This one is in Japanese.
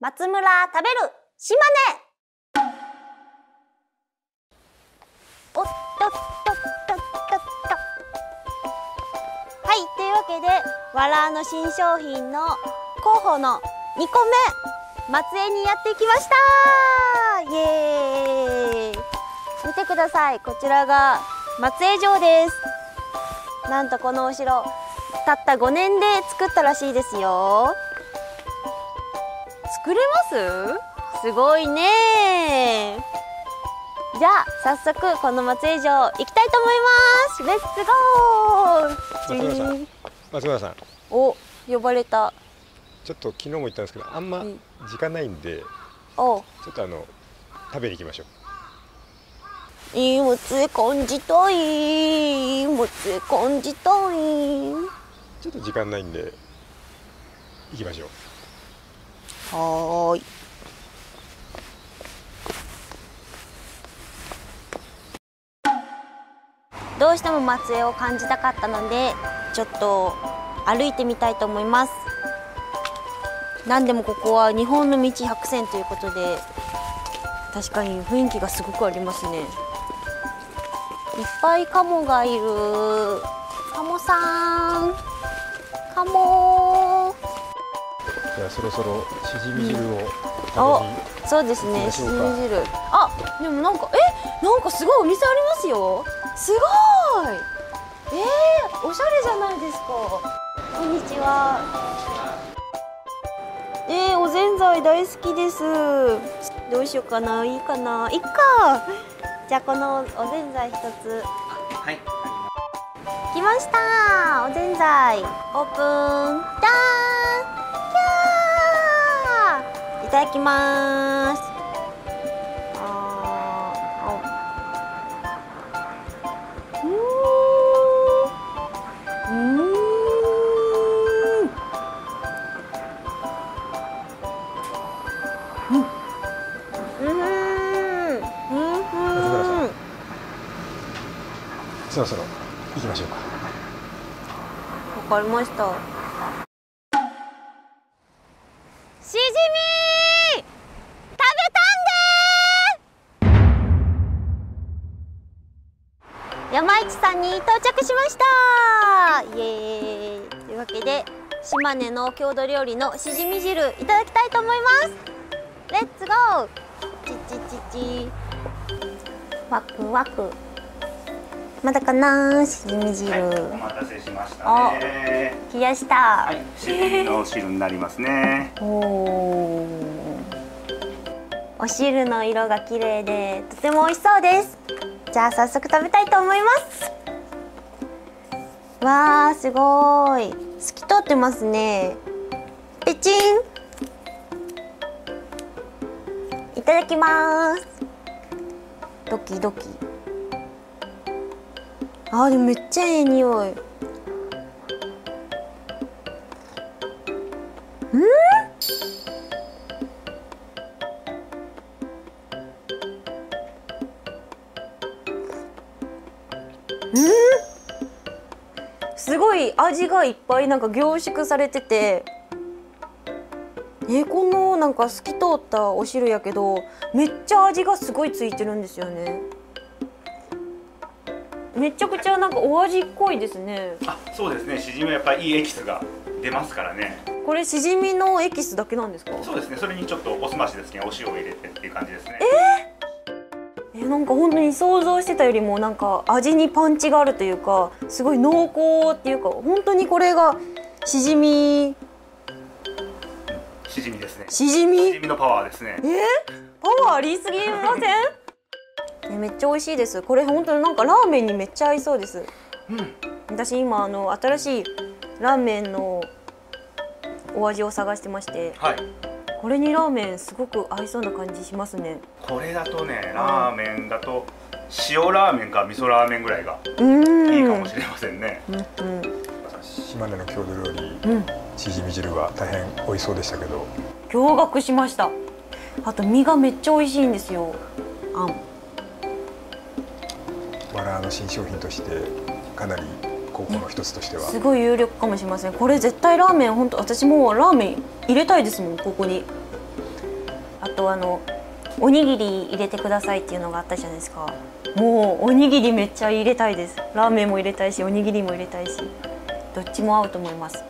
松村食べる島根。おっとっとっとっとっと。はいというわけでわらの新商品の候補の2個目松江にやってきました。イエーイ。見てください。こちらが松江城です。なんとこのお城たった5年で作ったらしいですよ。作れます？すごいね。じゃあ早速この松江城行きたいと思います。レッツゴー！松村さん松村さんお呼ばれた。ちょっと昨日も言ったんですけどあんま時間ないんでお。ちょっとあの食べに行きましょういいもつえ感じたいもつえ感じたい。ちょっと時間ないんで行きましょう。はーい。どうしても松江を感じたかったのでちょっと歩いてみたいと思います。何でもここは日本の道100選ということで確かに雰囲気がすごくありますねいっぱいカモがいる。カモさん。カモ。じゃあそろそろしじみ汁をお食べにそうですね。しじみ汁。あでもなんかえなんかすごいお店ありますよ。すごい。えー、おしゃれじゃないですか。こんにちは。えー、おぜんざい大好きです。どうしようかな。いいかな。いいかじゃあこのおぜんざい一つ。はい。来ました。おぜんざい。オープン。じゃーんキャー。いただきますそろそろ行きましょうか。わかりました。しじみ食べたんで山市さんに到着しました。イエーイ。というわけで島根の郷土料理のしじみ汁いただきたいと思います。レッツゴー。チチチチ。ワクワク。まだかなしじみ汁、はい、お待たせしましたね。冷やした、はい、しじみの汁になりますね。おおお汁の色が綺麗でとても美味しそうです。じゃあ早速食べたいと思います。わーすごーい。透き通ってますね。ペチン。いただきます。ドキドキあーでもめっちゃええ匂い。うん？すごい味がいっぱいなんか凝縮されてて。えこのなんか透き通ったお汁やけどめっちゃ味がすごいついてるんですよね。めちゃくちゃなんかお味濃いですねあ、そうですね。しじみはやっぱりいいエキスが出ますからね。これしじみのエキスだけなんですか？そうですね。それにちょっとおすましですね。お塩を入れてっていう感じですね。えなんか本当に想像してたよりもなんか味にパンチがあるというかすごい濃厚っていうか本当にこれがしじみしじみですね。しじみ？しじみのパワーですね。えー、パワーありすぎません？えめっちゃ美味しいです。これ本当になんかラーメンにめっちゃ合いそうです。うん。私今あの新しいラーメンのお味を探してまして。はい。これにラーメンすごく合いそうな感じしますね。これだとね、ラーメンだと塩ラーメンか味噌ラーメンぐらいがいいかもしれませんね。うんうん。島根の郷土料理うん。しじみ汁は大変美味しそうでしたけど。驚愕しました。あと身がめっちゃ美味しいんですよ。あんわらの新商品としてかなり候補の一つとしては、すごい有力かもしれません。これ絶対ラーメン本当私もラーメン入れたいですもんここに。あとあのおにぎり入れてくださいっていうのがあったじゃないですか。もうおにぎりめっちゃ入れたいです。ラーメンも入れたいしおにぎりも入れたいし。どっちも合うと思います。